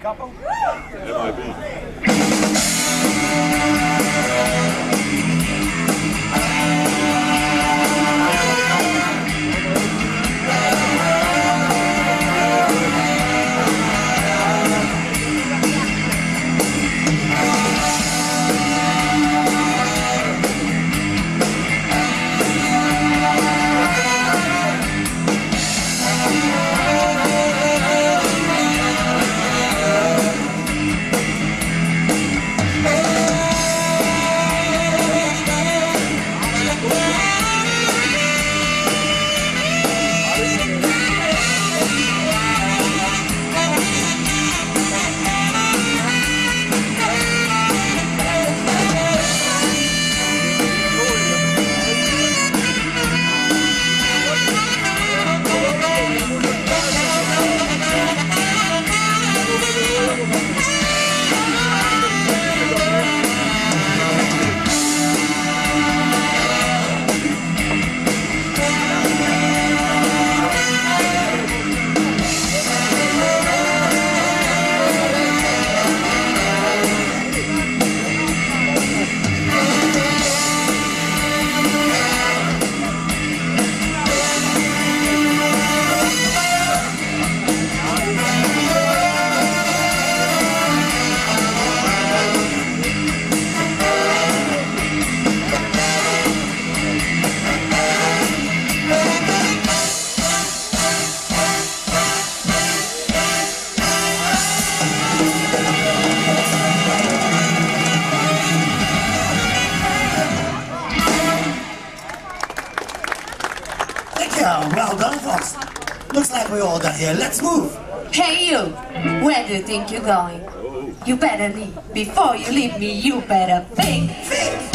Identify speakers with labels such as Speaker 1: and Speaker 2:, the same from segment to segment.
Speaker 1: Couple?
Speaker 2: It might be.
Speaker 3: well done, folks. Looks like we're all done here. Let's move.
Speaker 4: Hey, you. Where do you think you're going? You better leave. Before you leave me, you better think.
Speaker 3: Think.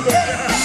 Speaker 2: Vamos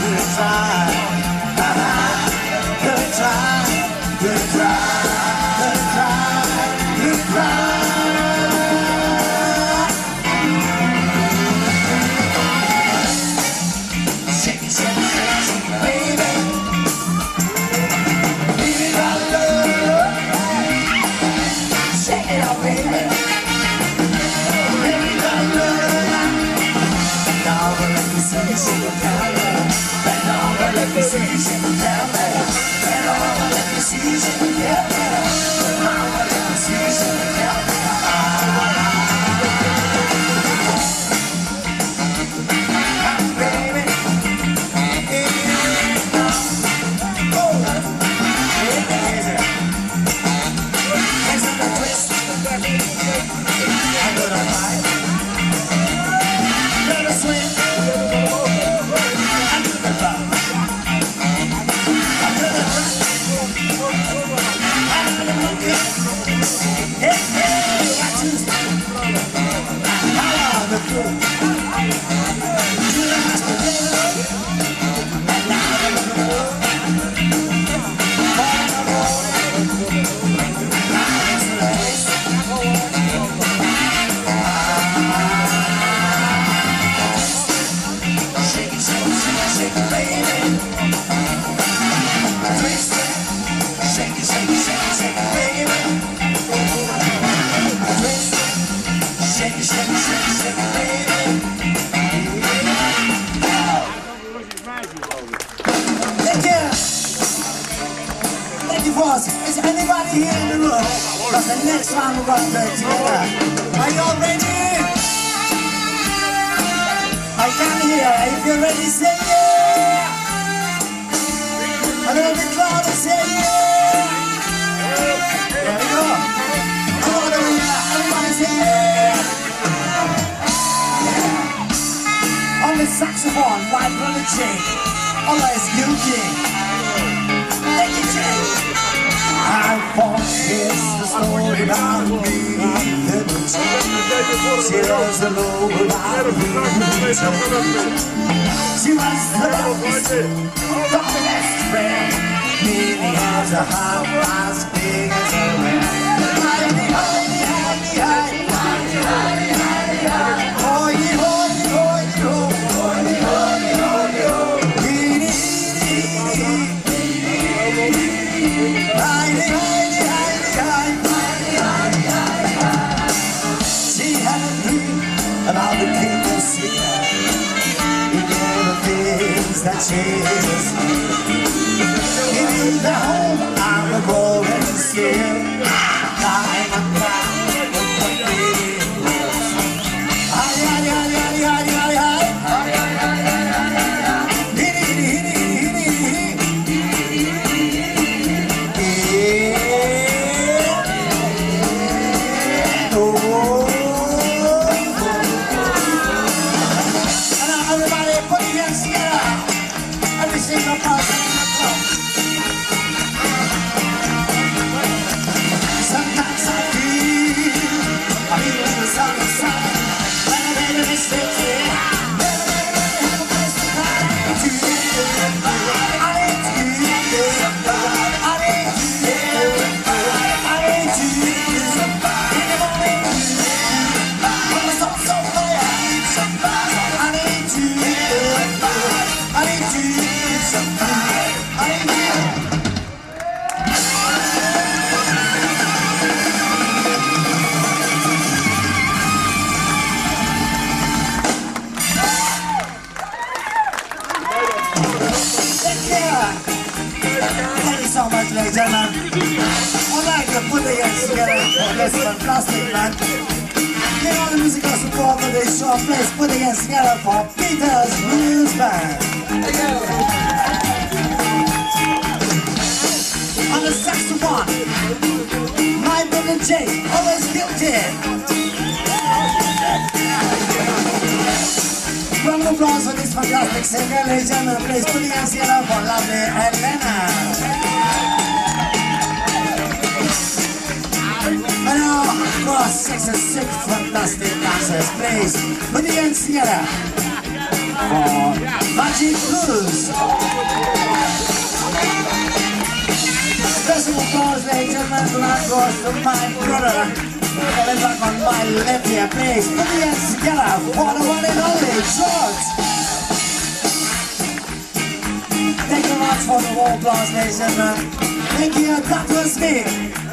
Speaker 2: good time. Is anybody here in the room? Because the next round we're play together. Are you all ready? I can hear. If you're ready, say yeah. A little bit louder, say yeah. There we go. Come on, everybody. Everybody say yeah. On the saxophone, my brother Jake. Always guilty. I. She was the Lord me. She was the longest, the best friend. Meaning as a heart as big as a man. She had a dream about the king of Syria. He gave her things that she was Giving the home on the golden scale. A this fantastic man. Get all the musical support for this show. Please put the hands together for Peter's Blues Band. On the saxophone, my brother Jay, always guilty. applause for this fantastic singer, ladies and gentlemen. Please put your together for lovely Elena. Six and six fantastic dancers. Please hands together for Magic Cruz. Special applause, ladies and gentlemen, that goes to my brother. Falling back on my left here, please. Hands together for the one and only George. Thank you much for the warm applause, ladies and gentlemen. Thank you, that was me.